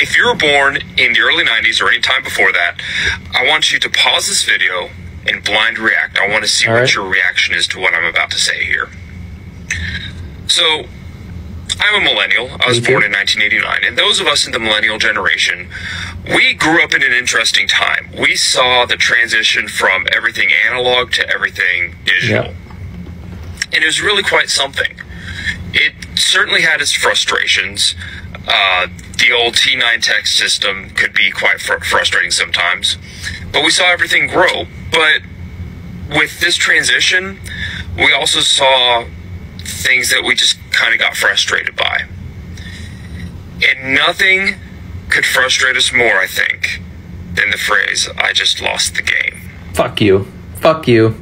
if you were born in the early 90s or any time before that, I want you to pause this video and blind react. I want to see All what right. your reaction is to what I'm about to say here. So, I'm a millennial. I was born in 1989. And those of us in the millennial generation, we grew up in an interesting time. We saw the transition from everything analog to everything digital. Yeah. And it was really quite something. It certainly had its frustrations. Uh, the old T9 text system could be quite fr- frustrating sometimes. But we saw everything grow. But with this transition, we also saw things that we just kind of got frustrated by. And nothing could frustrate us more, I think, than the phrase, I just lost the game. Fuck you. Fuck you.